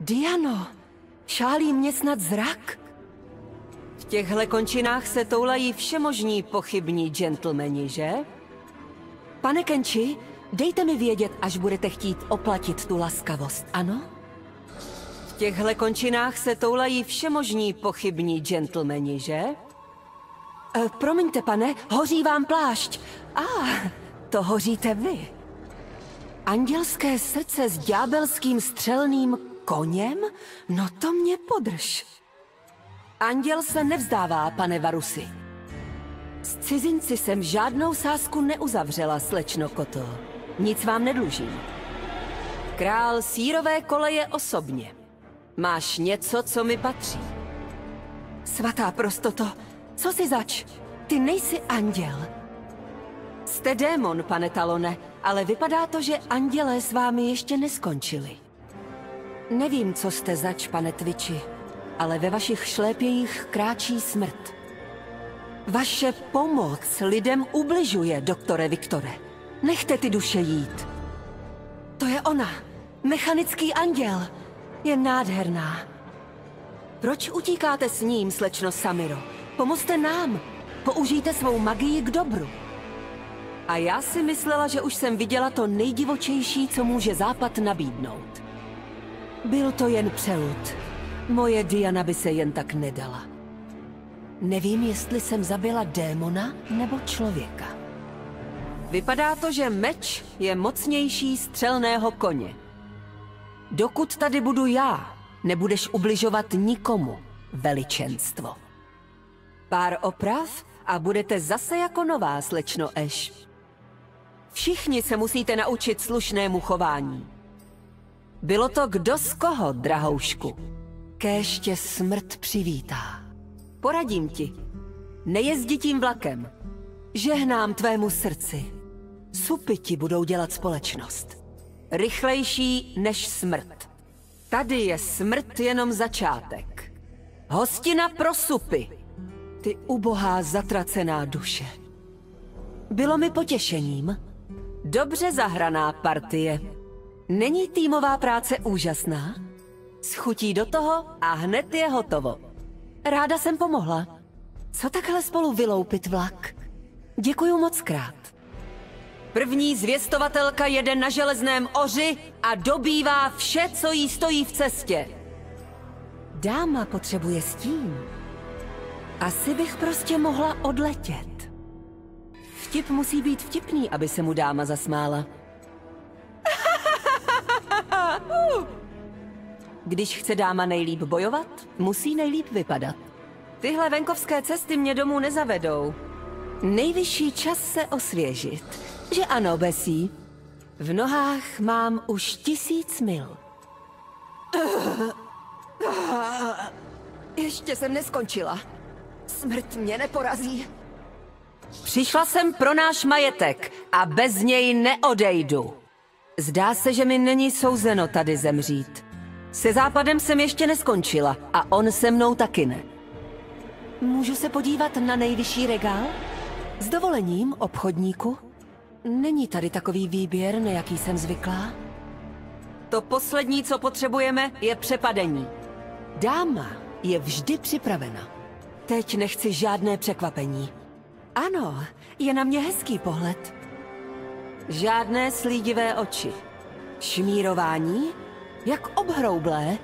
Diano, šálí mě snad zrak? V těchhle končinách se toulají všemožní pochybní gentlemani, že? Pane Kenči, dejte mi vědět, až budete chtít oplatit tu laskavost, ano? V těchhle končinách se toulají všemožní pochybní gentlemani, že? E, promiňte, pane, hoří vám plášť. A, ah, to hoříte vy. Andělské srdce s ďábelským střelným koněm? No to mě podrž. Anděl se nevzdává, pane Varusi. S cizinci jsem žádnou sásku neuzavřela, slečno Koto. Nic vám nedlužím. Král sírové koleje osobně. Máš něco, co mi patří. Svatá prostoto, co si zač? Ty nejsi anděl. Jste démon, pane Talone, ale vypadá to, že andělé s vámi ještě neskončili. Nevím, co jste zač, pane Tviči, ale ve vašich šlépějích kráčí smrt. Vaše pomoc lidem ubližuje, doktore Viktore. Nechte ty duše jít. To je ona, mechanický anděl. Je nádherná. Proč utíkáte s ním, slečno Samiro? Pomozte nám. Použijte svou magii k dobru. A já si myslela, že už jsem viděla to nejdivočejší, co může Západ nabídnout. Byl to jen přelud. Moje Diana by se jen tak nedala. Nevím, jestli jsem zabila démona nebo člověka. Vypadá to, že meč je mocnější střelného koně. Dokud tady budu já, nebudeš ubližovat nikomu, veličenstvo. Pár oprav a budete zase jako nová, slečno Eš. Všichni se musíte naučit slušnému chování. Bylo to kdo z koho, drahoušku? Kéž tě smrt přivítá. Poradím ti. Nejezdi tím vlakem. Žehnám tvému srdci. Supy ti budou dělat společnost. Rychlejší než smrt. Tady je smrt jenom začátek. Hostina pro supy. Ty ubohá zatracená duše. Bylo mi potěšením. Dobře zahraná partie. Není týmová práce úžasná? Schutí do toho a hned je hotovo. Ráda jsem pomohla. Co takhle spolu vyloupit vlak? Děkuju moc krát. První zvěstovatelka jede na železném oři a dobývá vše, co jí stojí v cestě. Dáma potřebuje stín. Asi bych prostě mohla odletět. Vtip musí být vtipný, aby se mu dáma zasmála. Když chce dáma nejlíp bojovat, musí nejlíp vypadat. Tyhle venkovské cesty mě domů nezavedou. Nejvyšší čas se osvěžit. Že ano, Besí? V nohách mám už tisíc mil. Ještě jsem neskončila. Smrt mě neporazí. Přišla jsem pro náš majetek a bez něj neodejdu. Zdá se, že mi není souzeno tady zemřít. Se západem jsem ještě neskončila a on se mnou taky ne. Můžu se podívat na nejvyšší regál? S dovolením, obchodníku? Není tady takový výběr, na jaký jsem zvyklá? To poslední, co potřebujeme, je přepadení. Dáma je vždy připravena. Teď nechci žádné překvapení. Ano, je na mě hezký pohled. Žádné slídivé oči. Šmírování? Jak obhroublé.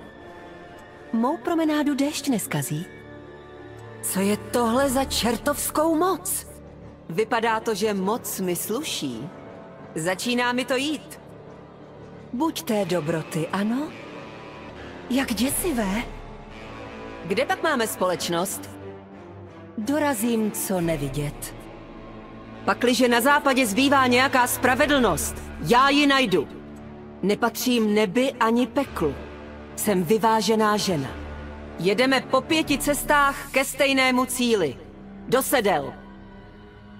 Mou promenádu déšť neskazí. Co je tohle za čertovskou moc? Vypadá to, že moc mi sluší. Začíná mi to jít. Buď té dobroty, ano? Jak děsivé. Kde pak máme společnost? Dorazím, co nevidět. Pakliže na západě zbývá nějaká spravedlnost, já ji najdu. Nepatřím nebi ani peklu. Jsem vyvážená žena. Jedeme po pěti cestách ke stejnému cíli. Do sedel.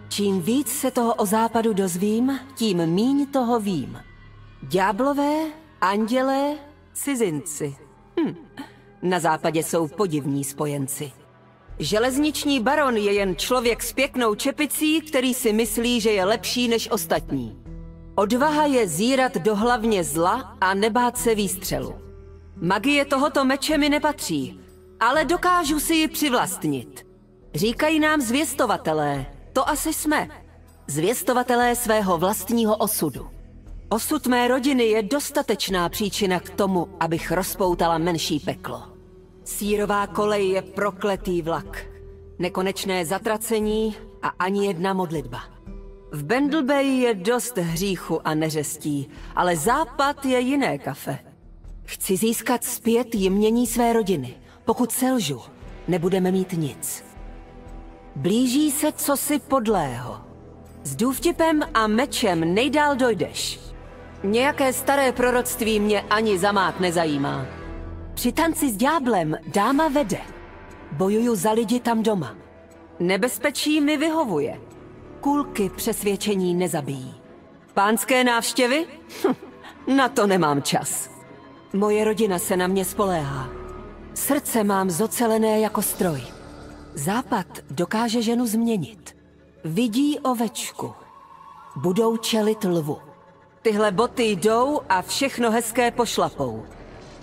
Čím víc se toho o západu dozvím, tím míň toho vím. Ďáblové, andělé, cizinci. Hm. Na západě jsou podivní spojenci. Železniční baron je jen člověk s pěknou čepicí, který si myslí, že je lepší než ostatní. Odvaha je zírat do hlavně zla a nebát se výstřelu. Magie tohoto meče mi nepatří, ale dokážu si ji přivlastnit. Říkají nám zvěstovatelé, to asi jsme. Zvěstovatelé svého vlastního osudu. Osud mé rodiny je dostatečná příčina k tomu, abych rozpoutala menší peklo. Sírová kolej je prokletý vlak. Nekonečné zatracení a ani jedna modlitba. V Bendlbay je dost hříchu a neřestí, ale západ je jiné kafe. Chci získat zpět jmění své rodiny. Pokud selžu, nebudeme mít nic. Blíží se cosi podlého. S důvtipem a mečem nejdál dojdeš. Nějaké staré proroctví mě ani zamát nezajímá. Při tanci s ďáblem dáma vede. Bojuju za lidi tam doma. Nebezpečí mi vyhovuje. Kulky přesvědčení nezabijí. Pánské návštěvy? Na to nemám čas. Moje rodina se na mě spoléhá. Srdce mám zocelené jako stroj. Západ dokáže ženu změnit. Vidí ovečku. Budou čelit lvu. Tyhle boty jdou a všechno hezké pošlapou.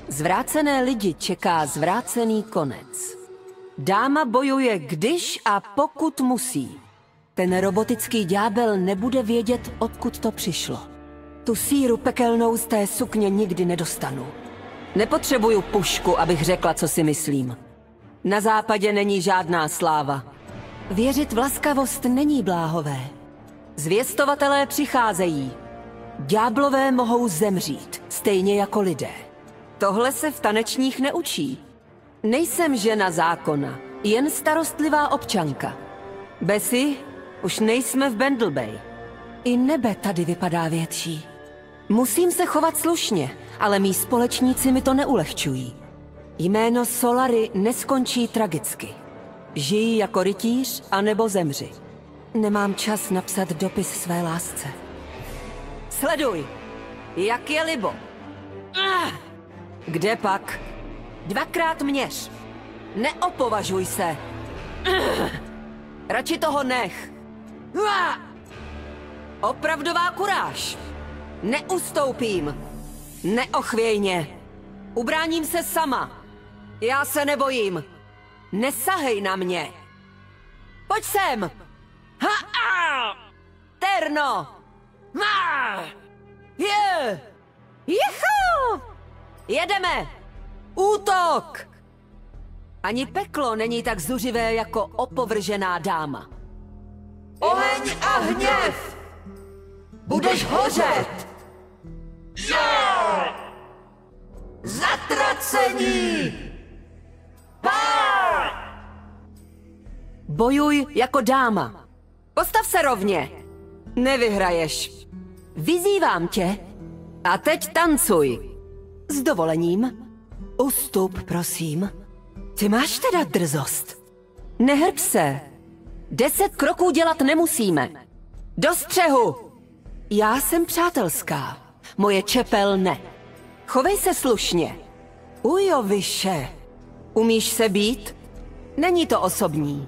Zvrácené lidi čeká zvrácený konec. Dáma bojuje když a pokud musí. Ten robotický ďábel nebude vědět, odkud to přišlo. Tu síru pekelnou z té sukně nikdy nedostanu. Nepotřebuju pušku, abych řekla, co si myslím. Na západě není žádná sláva. Věřit v laskavost není bláhové. Zvěstovatelé přicházejí. Ďáblové mohou zemřít, stejně jako lidé. Tohle se v tanečních neučí. Nejsem žena zákona, jen starostlivá občanka. Bessie, už nejsme v Bendlbay. I nebe tady vypadá větší. Musím se chovat slušně, ale mý společníci mi to neulehčují. Jméno Solary neskončí tragicky. Žijí jako rytíř, anebo zemři. Nemám čas napsat dopis své lásce. Sleduj! Jak je libo? Kde pak? Dvakrát měř. Neopovažuj se. Radši toho nech. Ah! Opravdová kuráž. Neustoupím. Neochvějně. Ubráním se sama. Já se nebojím. Nesahej na mě. Pojď sem. Ha! -a! Terno! Ha! Je! Juhu! Jedeme! Útok! Ani peklo není tak zuřivé jako opovržená dáma. Oheň a hněv! Budeš hořet! Já! Zatracení! Pá! Bojuj jako dáma. Postav se rovně. Nevyhraješ. Vyzývám tě. A teď tancuj. S dovolením. Ustup, prosím. Ty máš teda drzost. Nehrb se. Deset kroků dělat nemusíme. Do střehu! Já jsem přátelská. Moje čepel ne. Chovej se slušně. Ujo, vyše. Umíš se být? Není to osobní.